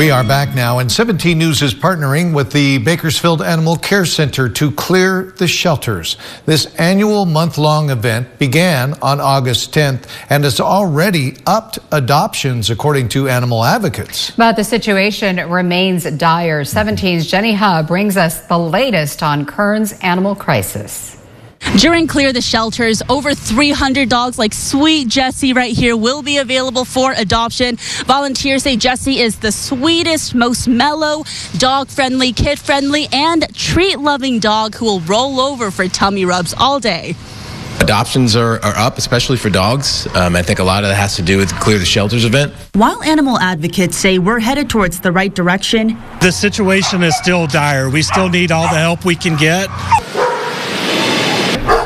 We are back now, and 17 News is partnering with the Bakersfield Animal Care Center to clear the shelters. This annual month long event began on August 10th and has already upped adoptions, according to animal advocates. But the situation remains dire. 17's Jenny Ha brings us the latest on Kern's animal crisis. During Clear the Shelters, over 300 dogs like sweet Jessie right here will be available for adoption. Volunteers say Jessie is the sweetest, most mellow, dog friendly, kid friendly, and treat loving dog who will roll over for tummy rubs all day. Adoptions are, are up, especially for dogs. Um, I think a lot of that has to do with the Clear the Shelters event. While animal advocates say we're headed towards the right direction, the situation is still dire. We still need all the help we can get.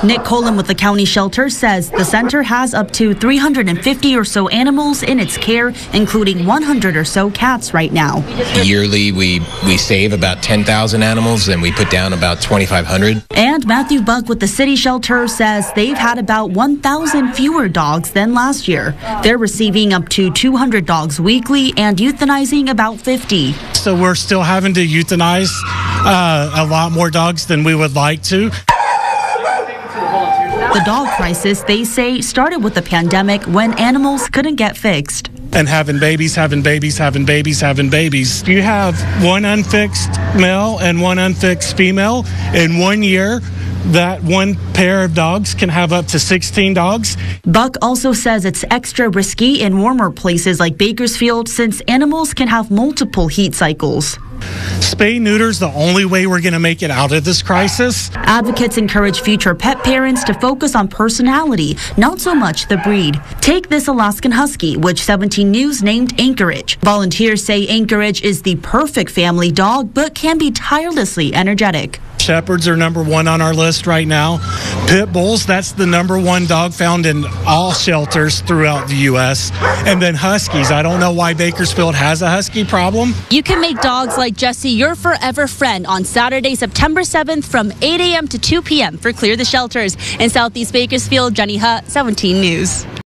Nick Cullen with the county shelter says the center has up to 350 or so animals in its care, including 100 or so cats right now. Yearly, we, we save about 10,000 animals and we put down about 2,500. And Matthew Buck with the city shelter says they've had about 1,000 fewer dogs than last year. They're receiving up to 200 dogs weekly and euthanizing about 50. So we're still having to euthanize uh, a lot more dogs than we would like to. The dog crisis, they say, started with the pandemic when animals couldn't get fixed. And having babies, having babies, having babies, having babies. You have one unfixed male and one unfixed female in one year that one pair of dogs can have up to 16 dogs. Buck also says it's extra risky in warmer places like Bakersfield since animals can have multiple heat cycles. Spay neuter's the only way we're going to make it out of this crisis. Advocates encourage future pet parents to focus on personality, not so much the breed. Take this Alaskan Husky, which 17 News named Anchorage. Volunteers say Anchorage is the perfect family dog, but can be tirelessly energetic. Shepherds are number one on our list right now. Pit bulls, that's the number one dog found in all shelters throughout the U.S. And then huskies. I don't know why Bakersfield has a husky problem. You can make dogs like Jessie your forever friend on Saturday, September 7th from 8 a.m. to 2 p.m. for Clear the Shelters. In Southeast Bakersfield, Jenny Hutt, 17 News.